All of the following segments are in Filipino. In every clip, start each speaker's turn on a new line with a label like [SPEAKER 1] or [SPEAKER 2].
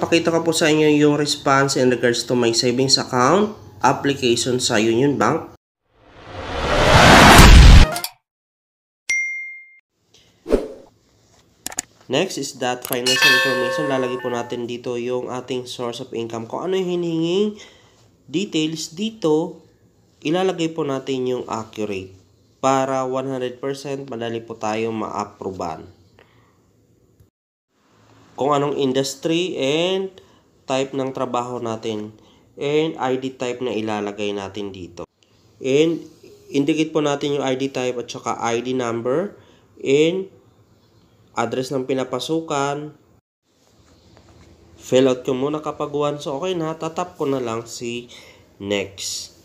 [SPEAKER 1] ipapakita ko po sa inyo yung response in regards to my savings account application sa Union Bank. Next is that financial information. Lalagay po natin dito yung ating source of income. Kung ano yung hinihinging details dito, ilalagay po natin yung accurate para 100% madali po tayo ma-approvean. Kung anong industry and type ng trabaho natin and ID type na ilalagay natin dito. And indicate po natin yung ID type at saka ID number and address ng pinapasukan. Fill out ko muna kapag once okay na, tatap ko na lang si next.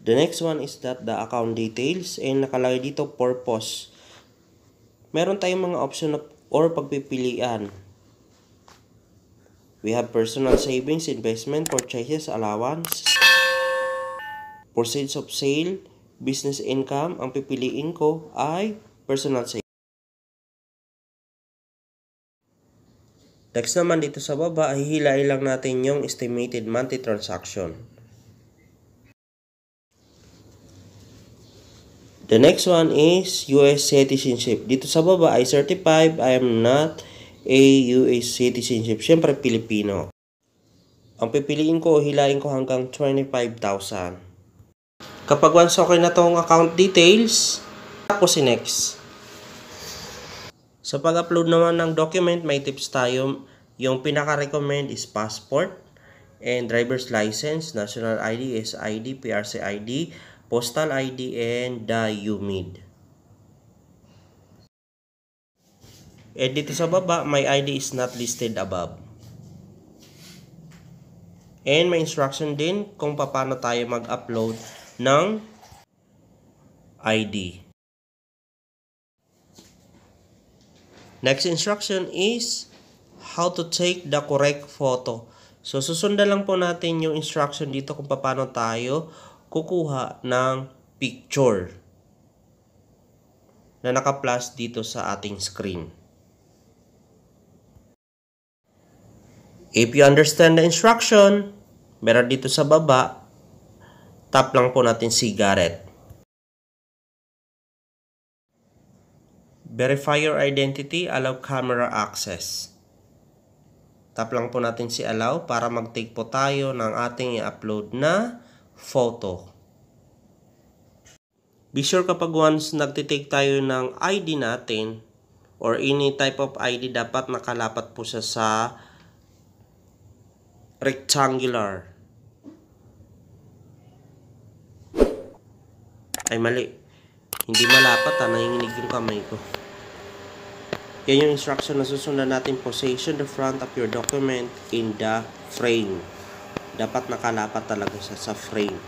[SPEAKER 1] The next one is that the account details and nakalagay dito purpose. Meron tayong mga option or pagpipilian. We have personal savings, investment, purchases, allowance, proceeds of sale, business income. Ang pipiliin ko ay personal savings. Next naman dito sa baba, hihilain lang natin yung estimated monthly transaction. The next one is US citizenship. Dito sa baba ay certified, I am not a US citizenship. Siyempre, Pilipino. Ang pipiliin ko hilain ko hanggang 25,000. Kapag once okay na tong account details, tapos si next. Sa pag-upload naman ng document, may tips tayo. Yung pinaka-recommend is passport and driver's license, national ID, SID, PRC ID, postal ID, and the UMID. And dito sa baba, my ID is not listed above. And may instruction din kung paano tayo mag-upload ng ID. Next instruction is how to take the correct photo. So, susundan lang po natin yung instruction dito kung paano tayo kukuha ng picture na naka-plus dito sa ating screen. If you understand the instruction, meron dito sa baba, tap lang po natin cigarette. Verify your identity, allow camera access. Tap lang po natin si allow para mag-take po tayo ng ating i-upload na photo. Be sure kapag once nagtitake tayo ng ID natin or any type of ID dapat nakalapat po siya sa rectangular. Ay mali. Hindi malapat ha, nanginginig yung kamay ko. Yan yung instruction na susundan natin. Position the front of your document in the frame dapat nakalapat talaga siya sa frame.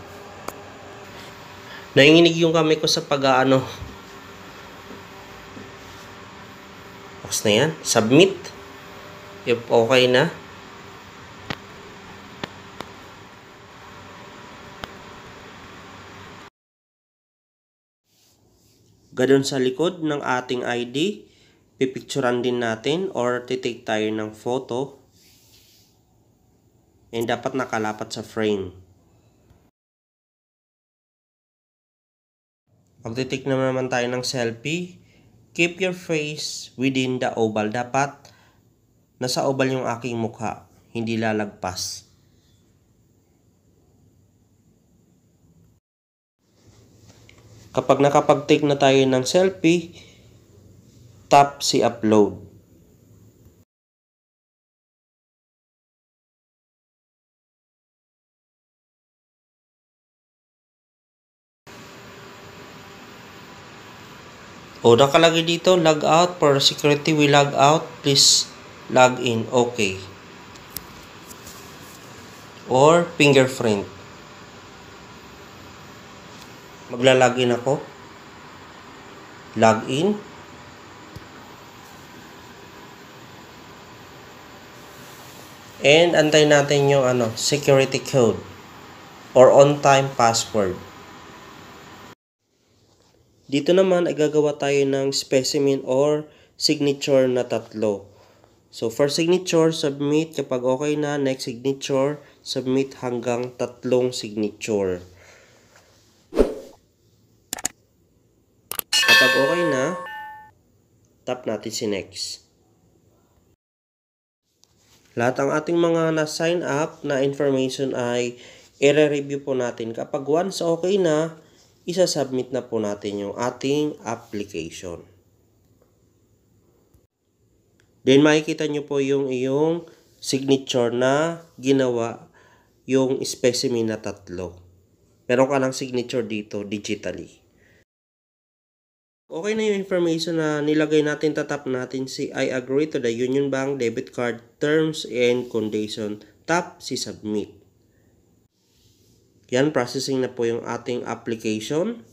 [SPEAKER 1] Nanginginig yung kamay ko sa pag-ano. Box na yan. Submit. If okay na. Gadon sa likod ng ating ID, pipicturan din natin or titake tayo ng photo and dapat nakalapat sa frame. Magtitik naman naman tayo ng selfie. Keep your face within the oval. Dapat nasa oval yung aking mukha, hindi lalagpas. Kapag nakapag-take na tayo ng selfie, tap si upload. O, nakalagay dito, log out. For security, we log out. Please log in. Okay. Or fingerprint. Maglalagin ako. Log in. And antay natin yung ano, security code. or on-time password. Dito naman ay gagawa tayo ng specimen or signature na tatlo. So, first signature, submit. Kapag okay na, next signature, submit hanggang tatlong signature. Kapag okay na, tap natin si next. Lahat ng ating mga na-sign up na information ay i-review po natin. Kapag once okay na, isa-submit na po natin yung ating application. Then makikita nyo po yung iyong signature na ginawa yung specimen na tatlo. Meron ka ng signature dito digitally. Okay na yung information na nilagay natin, tatap natin si I agree to the Union Bank debit card terms and condition. Tap si submit. Yan, processing na po yung ating application.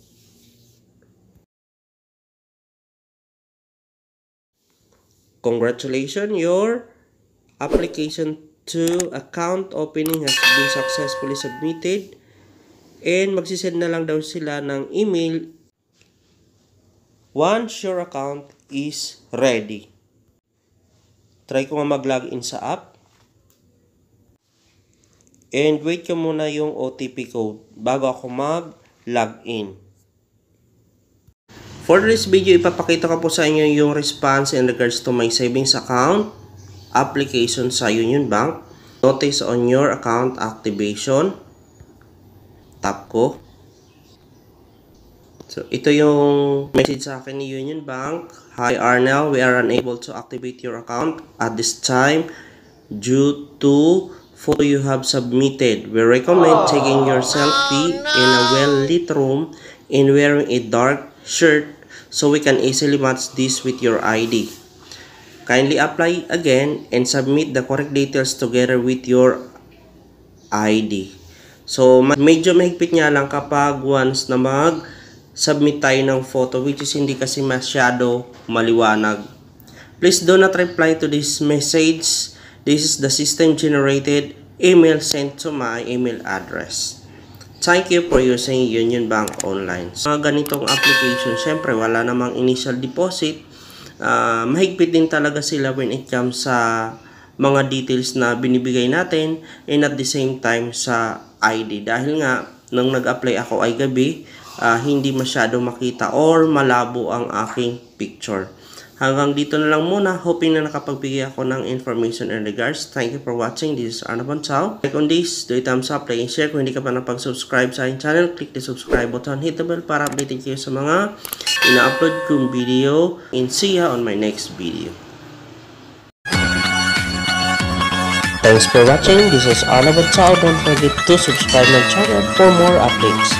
[SPEAKER 1] Congratulations, your application to account opening has been successfully submitted. And magsisend na lang daw sila ng email once your account is ready. Try ko nga mag-login sa app. And wait ko muna yung OTP code bago ako mag-login. For this video, ipapakita ko po sa inyo yung response in regards to my savings account application sa Union Bank. Notice on your account activation. Tap ko. So, ito yung message sa akin ni Union Bank. Hi Arnel, we are unable to activate your account at this time due to photo you have submitted. We recommend taking your selfie in a well-lit room and wearing a dark shirt so we can easily match this with your ID. Kindly apply again and submit the correct details together with your ID. So, medyo mahigpit nga lang kapag once na mag-submit tayo ng photo which is hindi kasi masyado maliwanag. Please do not reply to this message. This is the system generated email sent to my email address. Thank you for using Union Bank Online. Mga ganitong application, syempre wala namang initial deposit. Uh, mahigpit din talaga sila when it comes sa mga details na binibigay natin and at the same time sa ID. Dahil nga, nung nag-apply ako ay gabi, uh, hindi masyado makita or malabo ang aking picture. Hanggang dito na lang muna. Hoping na nakapagbigay ako ng information and regards. Thank you for watching. This is Arno Chao. Like on this, do it thumbs up, like and share. Kung hindi ka pa napag-subscribe sa aking channel, click the subscribe button, hit the bell para updated kayo sa mga ina-upload kong video. And see ya on my next video. Thanks for watching. This is Arno Chao. Don't forget to subscribe my channel for more updates.